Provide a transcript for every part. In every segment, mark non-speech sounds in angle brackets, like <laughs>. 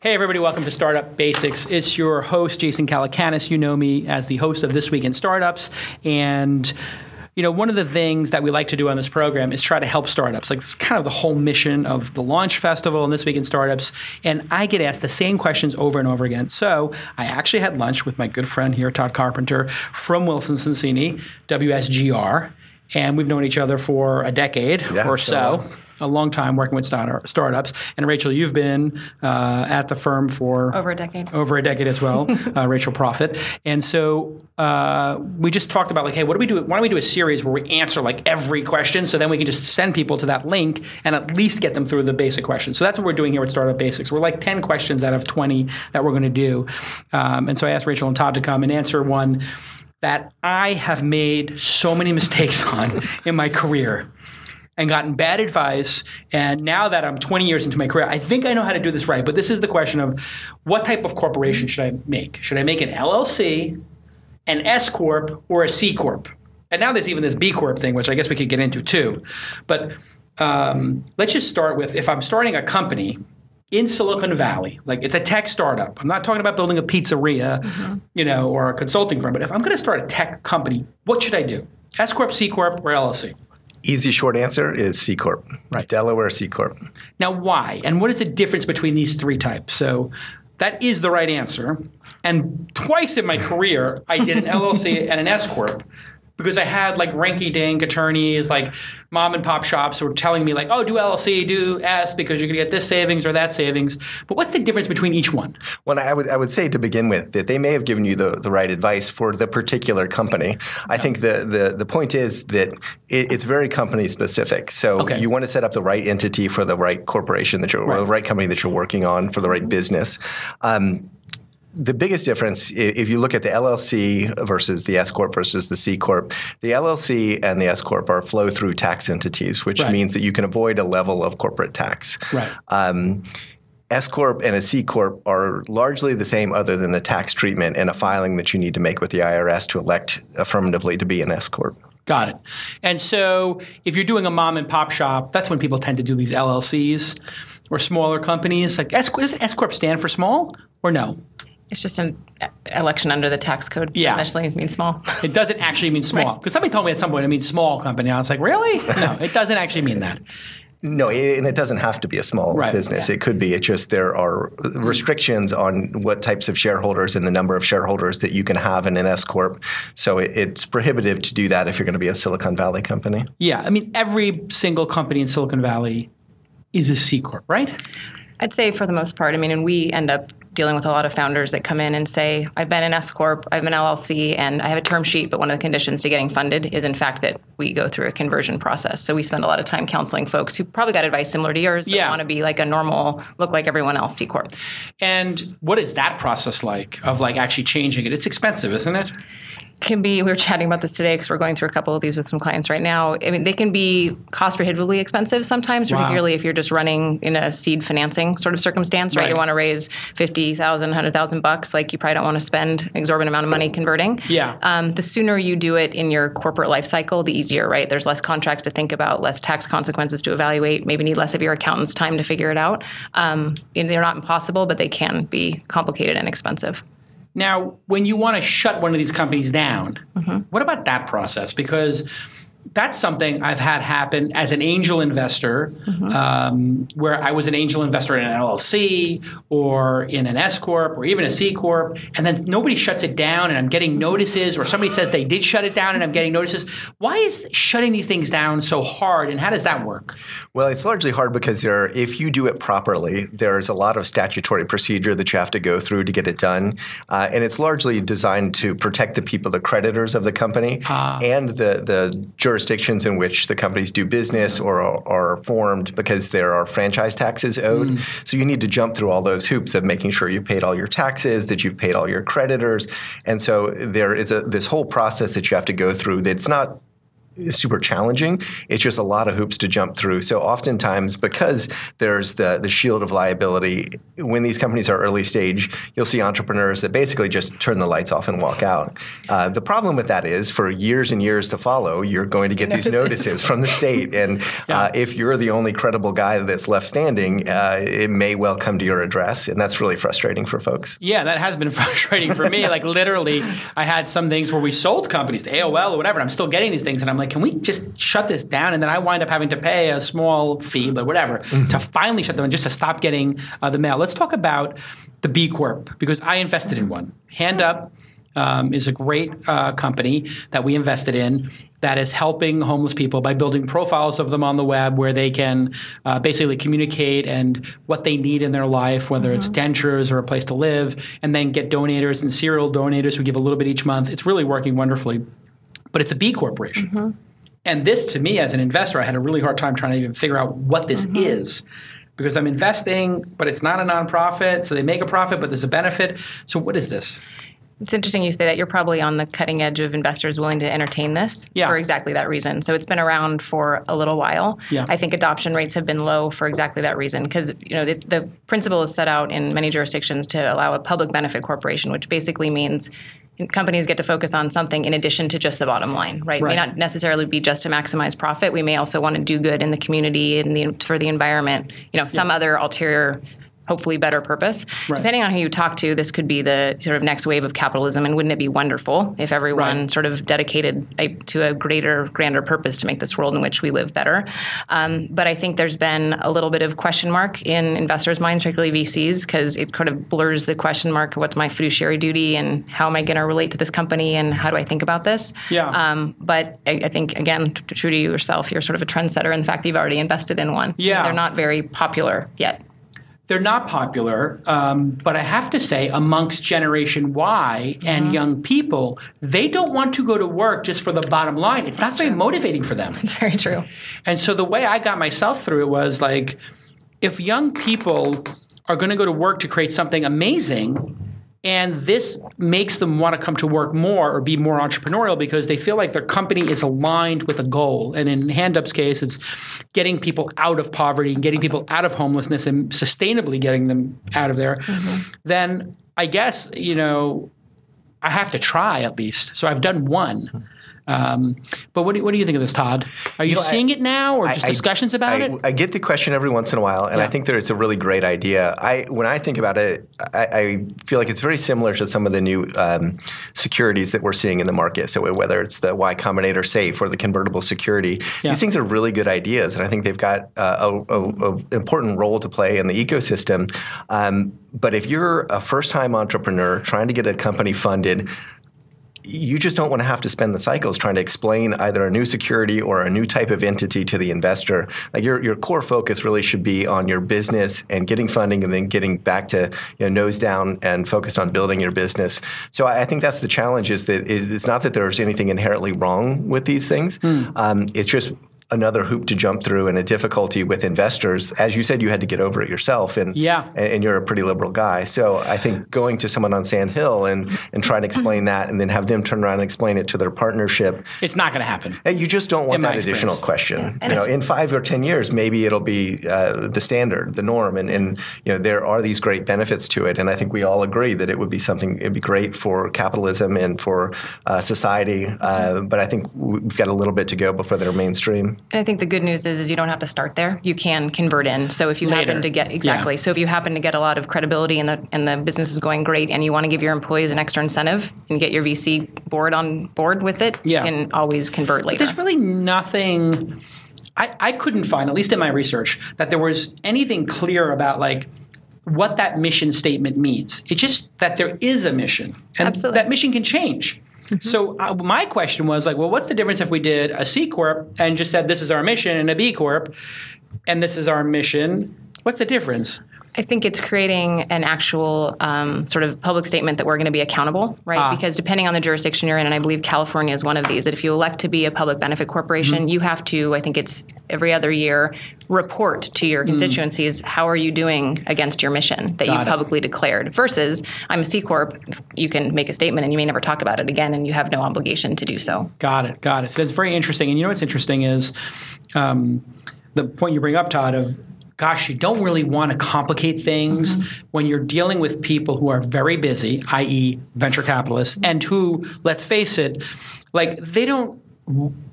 Hey, everybody, welcome to Startup Basics. It's your host, Jason Calacanis. You know me as the host of This Week in Startups. And you know, one of the things that we like to do on this program is try to help startups. Like, it's kind of the whole mission of the Launch Festival and This Week in Startups. And I get asked the same questions over and over again. So I actually had lunch with my good friend here, Todd Carpenter from Wilson Sonsini, WSGR. And we've known each other for a decade Yeah, or it's been a so while. A long time working with start- startups. And Rachel, you've been uh, at the firm for Over a decade. over a decade as well, <laughs> uh, Rachel Proffitt. And so uh, we just talked about like, hey, what do we do? Why don't we do a series where we answer like every question, so then we can just send people to that link and at least get them through the basic questions. So that's what we're doing here at Startup Basics. We're like ten questions out of twenty that we're going to do. Um, and so I asked Rachel and Todd to come and answer one that I have made so many mistakes <laughs> on in my career and gotten bad advice. And now that I'm 20 years into my career, I think I know how to do this right. But this is the question of what type of corporation should I make? Should I make an LLC, an S Corp, or a C Corp? And now there's even this B Corp thing, which I guess we could get into too. But um, let's just start with if I'm starting a company in Silicon Valley, like it's a tech startup. I'm not talking about building a pizzeria, you know, or a consulting firm. But if I'm going to start a tech company, what should I do? S Corp, C Corp, or LLC? Easy short answer is C Corp. Right. Delaware C Corp. Now, why? And what is the difference between these three types? So that is the right answer. And twice in my career, I did an <laughs> LLC and an S Corp because I had like ranky dank attorneys, like mom and pop shops who were telling me, like, oh, do LLC, do S because you're going to get this savings or that savings. But what's the difference between each one? Well, I would I would say to begin with that they may have given you the, the right advice for the particular company. I think the, the the point is that it, it's very company specific. So Okay. you want to set up the right entity for the right corporation that you're or the Right. right company that you're working on for the right business. Um, the biggest difference, if you look at the LLC versus the S corp versus the C corp, the LLC and the S corp are flow through tax entities, which Right. means that you can avoid a level of corporate tax. Right. Um, S corp and a C corp are largely the same, other than the tax treatment and a filing that you need to make with the IRS to elect affirmatively to be an S corp. Got it. And so if you're doing a mom and pop shop, that's when people tend to do these LLCs or smaller companies. Like S, does S Corp stand for small or no? It's just an election under the tax code. Yeah. Eventually means small. It doesn't actually mean small. Right. Because somebody told me at some point it means small company. I was like, really? <laughs> No, it doesn't actually mean that. No, and it doesn't have to be a small Right, business. It could be. It just there are mm-hmm. restrictions on what types of shareholders and the number of shareholders that you can have in an S corp. So it, it's prohibitive to do that if you're going to be a Silicon Valley company. Yeah, I mean, every single company in Silicon Valley is a C Corp, right? I'd say for the most part. I mean, and we end up dealing with a lot of founders that come in and say, I've been an S Corp, I've been LLC, and I have a term sheet, but one of the conditions to getting funded is, in fact, that we go through a conversion process. So we spend a lot of time counseling folks who probably got advice similar to yours, but Yeah. want to be like a normal, look like everyone else C Corp. And what is that process like of like actually changing it? It's expensive, isn't it? Can be we were chatting about this today because we're going through a couple of these with some clients right now i mean they can be cost prohibitively expensive sometimes Wow. particularly if you're just running in a seed financing sort of circumstance right, Right. you want to raise 50000 100000 bucks like you probably don't want to spend an exorbitant amount of money converting Yeah. um, the sooner you do it in your corporate life cycle the easier right there's less contracts to think about less tax consequences to evaluate maybe need less of your accountant's time to figure it out um, they're not impossible but they can be complicated and expensive Now, when you want to shut one of these companies down, mm-hmm. what about that process? Because that's something I've had happen as an angel investor, um, where I was an angel investor in an LLC or in an S corp or even a C corp, and then nobody shuts it down, and I'm getting notices, or somebody says they did shut it down, and I'm getting notices. Why is shutting these things down so hard, and how does that work? Well, it's largely hard because there, if you do it properly, there's a lot of statutory procedure that you have to go through to get it done, uh, and it's largely designed to protect the people, the creditors of the company, and the the jurisdictions in which the companies do business or are, are formed, because there are franchise taxes owed. Mm. So you need to jump through all those hoops of making sure you've paid all your taxes, that you've paid all your creditors, and so there is a this whole process that you have to go through. That's not super challenging. It's just a lot of hoops to jump through. So oftentimes, because there's the the shield of liability, when these companies are early stage, you'll see entrepreneurs that basically just turn the lights off and walk out. Uh, the problem with that is, for years and years to follow, you're going to get these notices from the state, and <laughs> yeah. uh, if you're the only credible guy that's left standing, uh, it may well come to your address, and that's really frustrating for folks. Yeah, that has been <laughs> frustrating for me. like literally, I had some things where we sold companies to AOL or whatever. I'm still getting these things, and I'm like, can we just shut this down? And then I wind up having to pay a small fee, but whatever, mm-hmm. to finally shut them down, just to stop getting uh, the mail. Let's talk about the B Corp because I invested in one. HandUp um, is a great uh, company that we invested in that is helping homeless people by building profiles of them on the web where they can uh, basically communicate and what they need in their life, whether mm-hmm. it's dentures or a place to live, and then get donators and serial donators who give a little bit each month. It's really working wonderfully. But it's a B corporation. Mm-hmm. And this, to me, as an investor, I had a really hard time trying to even figure out what this mm-hmm. is because I'm investing, but it's not a nonprofit. So they make a profit, but there's a benefit. So what is this? It's interesting you say that. You're probably on the cutting edge of investors willing to entertain this yeah. for exactly that reason. So it's been around for a little while. Yeah. I think adoption rates have been low for exactly that reason because you know the, the principle is set out in many jurisdictions to allow a public benefit corporation, which basically means companies get to focus on something in addition to just the bottom line, right? right. It may not necessarily be just to maximize profit. We may also want to do good in the community and the, for the environment. You know, some yeah. other ulterior hopefully better purpose. Right. Depending on who you talk to, this could be the sort of next wave of capitalism. And wouldn't it be wonderful if everyone right. sort of dedicated a, to a greater, grander purpose to make this world in which we live better? Um, but I think there's been a little bit of question mark in investors' minds, particularly VCs, because it kind of blurs the question mark: of what's my fiduciary duty, and how am I going to relate to this company, and how do I think about this? Yeah. Um, but I, I, think again, true to yourself, you're sort of a trendsetter in the fact that you've already invested in one. Yeah. They're not very popular yet. They're not popular, um, but I have to say, amongst Generation Y and mm-hmm. young people, they don't want to go to work just for the bottom line. It's That's not very true. motivating for them. It's very true. And so the way I got myself through it was like, if young people are going to go to work to create something amazing, and this makes them want to come to work more or be more entrepreneurial because they feel like their company is aligned with a goal. And in HandUp's case, it's getting people out of poverty and getting people out of homelessness and sustainably getting them out of there. Mm-hmm. Then I guess, you know, I have to try at least. So I've done one. Um, but what do, what do you think of this, Todd? Are you, you know, seeing I, it now, or just I, discussions about I, it? I get the question every once in a while, and yeah. I think that it's a really great idea. I when I think about it, I, feel like it's very similar to some of the new um, securities that we're seeing in the market. So whether it's the Y Combinator Safe or the convertible security, yeah. these things are really good ideas, and I think they've got uh, a, a, a, important role to play in the ecosystem. Um, but if you're a first-time entrepreneur trying to get a company funded you just don't want to have to spend the cycles trying to explain either a new security or a new type of entity to the investor. Like your, your core focus really should be on your business and getting funding and then getting back to you know, nose down and focused on building your business. So I, I think that's the challenge is that it's not that there's anything inherently wrong with these things. Mm. Um, it's just another hoop to jump through and a difficulty with investors. As you said, you had to get over it yourself, and yeah, and, you're a pretty liberal guy. So I think going to someone on Sand Hill and and trying to explain that, and then have them turn around and explain it to their partnership, it's not going to happen. You just don't want that additional question. Yeah. You know, in five or ten years, maybe it'll be uh, the standard, the norm, and and you know there are these great benefits to it, and I think we all agree that it would be something. It'd be great for capitalism and for uh, society, uh, but I think we've got a little bit to go before they're mainstream. And I think the good news is, is you don't have to start there. You can convert in. So if you Later. happen to get exactly, yeah. so if you happen to get a lot of credibility and the and the business is going great, and you want to give your employees an extra incentive and get your VC board on board with it, yeah. you can always convert later. But there's really nothing. I, I couldn't find, at least in my research, that there was anything clear about like what that mission statement means. It's just that there is a mission, and Absolutely. that mission can change. Mm-hmm. So uh, my question was like, well, what's the difference if we did a C corp and just said this is our mission, and a B corp, and this is our mission? What's the difference? I think it's creating an actual um, sort of public statement that we're going to be accountable, right? Ah. Because depending on the jurisdiction you're in, and I believe California is one of these, that if you elect to be a public benefit corporation, Mm-hmm. you have to, I think it's every other year, report to your constituencies how are you doing against your mission that Mm. Got you've it. publicly declared. Versus, I'm a C corp, you can make a statement and you may never talk about it again, and you have no obligation to do so. Got it. Got it. So that's very interesting. And you know what's interesting is um, the point you bring up, Todd, of gosh, you don't really want to complicate things mm-hmm. when you're dealing with people who are very busy, i.e., venture capitalists, mm-hmm. and who, let's face it, like they don't.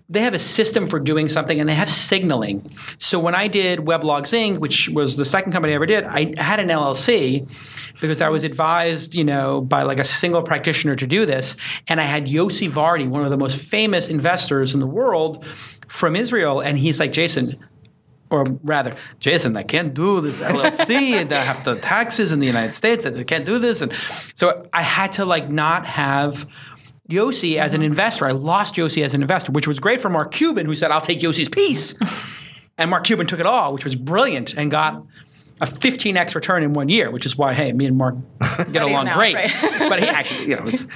They have a system for doing something and they have signaling. So when I did Weblogs Inc., which was the second company I ever did, I had an LLC because I was advised, you know, by like a single practitioner to do this. And I had Yossi Vardi, one of the most famous investors in the world from Israel. And he's like, Jason, or rather, Jason, I can't do this LLC, <laughs> and I have the taxes in the United States, and I can't do this. And so I had to like not have Yossi as an mm-hmm. investor. I lost Yossi as an investor, which was great for Mark Cuban, who said, I'll take Yossi's piece. and Mark Cuban took it all, which was brilliant, and got a 15x return in one year, which is why, hey, me and Mark <laughs> get along now, great. right. but he actually, you know, it's,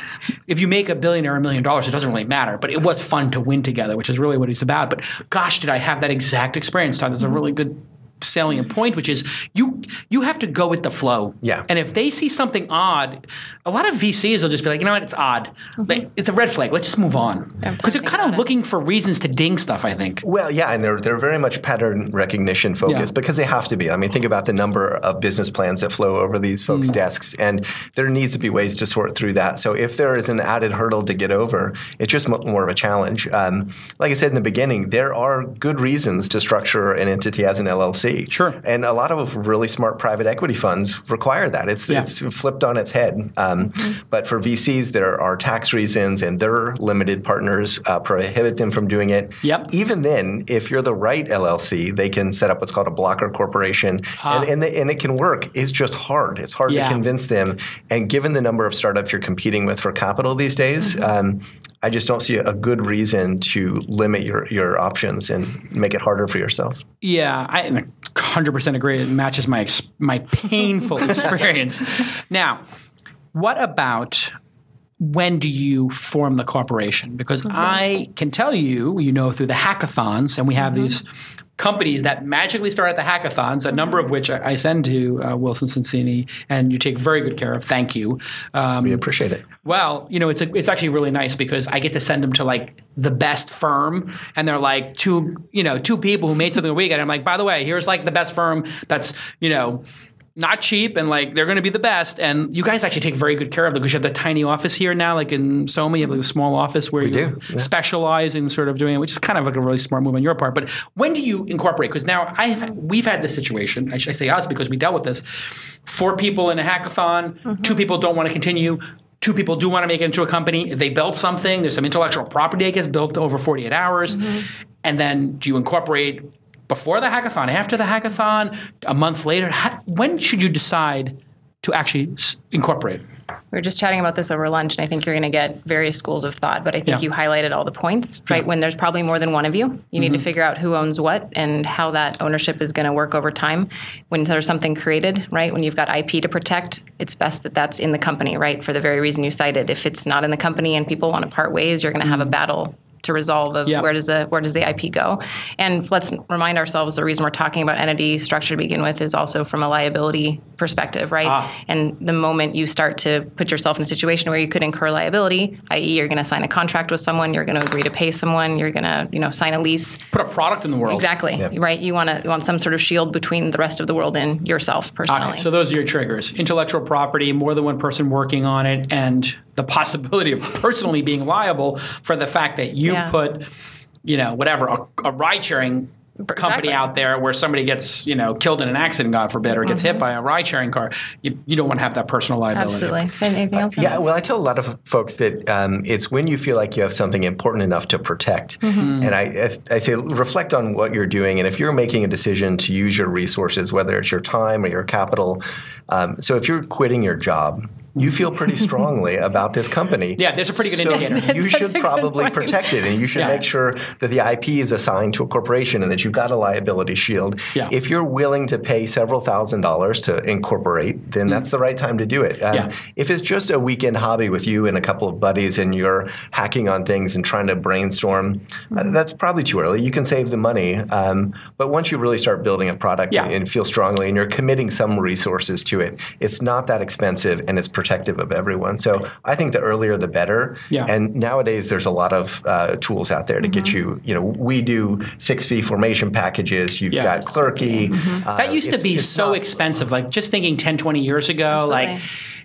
if you make a billion or a million dollars, it doesn't really matter. But it was fun to win together, which is really what he's about. But gosh, did I have that exact experience, Todd? There's a mm-hmm. really good salient point, which is you you have to go with the flow. Yeah. And if they see something odd, a lot of VCs will just be like, you know what, it's odd. Like, it's a red flag. Let's just move on. Because they're kind about of it. looking for reasons to ding stuff. I think. Well, yeah, and they're they're very much pattern recognition focused Yeah. because they have to be. I mean, think about the number of business plans that flow over these folks' desks, and there needs to be ways to sort through that. So if there is an added hurdle to get over, it's just more of a challenge. Um, like I said in the beginning, there are good reasons to structure an entity as an LLC. Sure. and a lot of really smart private equity funds require that. It's Yeah. it's flipped on its head. Um, But for VCs, there are tax reasons, and their limited partners uh, prohibit them from doing it. Yep. Even then, if you're the right LLC, they can set up what's called a blocker corporation, and and, the, and it can work. It's just hard. It's hard Yeah. to convince them. And given the number of startups you're competing with for capital these days, um, I just don't see a good reason to limit your your options and make it harder for yourself. Yeah, I 100% agree. It matches my ex- my painful <laughs> experience. Now, what about when do you form the corporation? Because mm-hmm. I can tell you, you know, through the hackathons, and we have mm-hmm. these companies that magically start at the hackathons, a number of which I, I send to uh, Wilson Sonsini, and you take very good care of. Thank you. Um, We appreciate it. well, you know, it's a, it's actually really nice because I get to send them to like the best firm, and they're like two, you know, two people who made something a week, and I'm like, by the way, here's like the best firm that's, you know, not cheap, and like they're going to be the best, and you guys actually take very good care of them because you have the tiny office here now, like in Soma, you have like a small office where you do, yeah. specialize in sort of doing it, which is kind of like a really smart move on your part. But when do you incorporate? Because now I've we've had this situation. I should say us because we dealt with this. Four people in a hackathon. Mm-hmm. Two people don't want to continue. Two people do want to make it into a company. They built something. There's some intellectual property that gets built over 48 hours. Mm-hmm. And then do you incorporate before the hackathon, after the hackathon, a month later? How, when should you decide to actually s- incorporate? We were just chatting about this over lunch, and I think you're going to get various schools of thought. But I think Yeah. you highlighted all the points, right? When there's probably more than one of you, you need to mm-hmm. figure out who owns what and how that ownership is going to work over time. When there's something created, right? When you've got IP to protect, it's best that that's in the company, right? For the very reason you cited. If it's not in the company and people want to part ways, you're going to have a mm-hmm. battle to resolve of Yeah. where does the where does the IP go? And let's remind ourselves the reason we're talking about entity structure to begin with is also from a liability perspective, right? Ah. And the moment you start to put yourself in a situation where you could incur liability, i.e., you're going to sign a contract with someone, you're going to agree to pay someone, you're going to you know sign a lease. Put a product in the world. Exactly, right? You want to you want some sort of shield between the rest of the world and yourself personally. Okay, so those are your triggers: intellectual property, more than one person working on it, and the possibility of personally being liable for the fact that you Yeah. put, you know, whatever a, a ride-sharing company Exactly. out there where somebody gets, you know, killed in an accident, God forbid, or gets Mm-hmm. hit by a ride-sharing car. You, you don't want to have that personal liability. Absolutely. Anything else? on Yeah, well, I tell a lot of folks that um, it's when you feel like you have something important enough to protect. And I, I say, reflect on what you're doing. And if you're making a decision to use your resources, whether it's your time or your capital, um, so if you're quitting your job, you feel pretty <laughs> strongly about this company. Yeah, there's a pretty good so indicator. You <laughs> should probably protect it, and you should Yeah. make sure that the IP is assigned to a corporation and that you've got a liability shield. Yeah. If you're willing to pay several thousand dollars to incorporate, then that's the right time to do it. Um, Yeah. If it's just a weekend hobby with you and a couple of buddies, and you're hacking on things and trying to brainstorm, uh, that's probably too early. You can save the money, um, but once you really start building a product Yeah. and, and feel strongly, and you're committing some resources to it, it's not that expensive and it's protective of everyone. So I think the earlier the better. Yeah. And nowadays there's a lot of uh, tools out there to get you. You know, we do fixed fee formation packages. You've Yeah. got Clerky. Uh, That used to be so not- expensive. Like just thinking 10, 20 years ago, Absolutely. like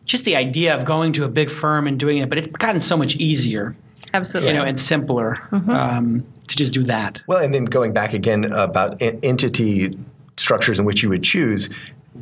just the idea of going to a big firm and doing it, but it's gotten so much easier, Absolutely. you know, and simpler Mm-hmm. um, to just do that. Well, and then going back again about entity structures in which you would choose,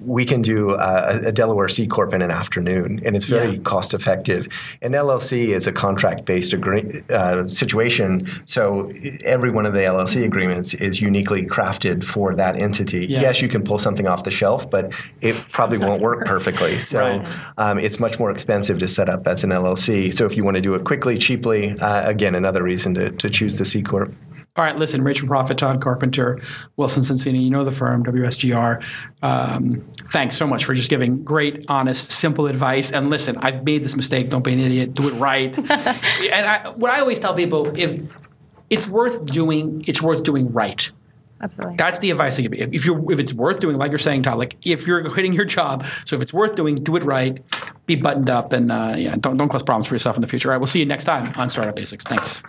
we can do a a Delaware C corp in an afternoon, and it's very Yeah. cost effective. An LLC is a contract based agree- uh, situation, so every one of the LLC agreements is uniquely crafted for that entity. Yeah. Yes, you can pull something off the shelf, but it probably <laughs> won't work perfectly. So Right. um, it's much more expensive to set up as an LLC. So if you want to do it quickly, cheaply, uh, again, another reason to, to choose the C corp. All right, listen, Rachel Proffitt, Todd Carpenter, Wilson Sonsini, you know the firm, WSGR. Um, thanks so much for just giving great, honest, simple advice. And listen, I've made this mistake. Don't be an idiot. Do it right. <laughs> and I, what I always tell people, if it's worth doing, it's worth doing right. Absolutely. That's the advice I give you. If you're, if it's worth doing, like you're saying, Todd, like if you're hitting your job, so if it's worth doing, do it right, be buttoned up, and uh, yeah, don't don't cause problems for yourself in the future. All right, we'll see you next time on Startup Basics. Thanks.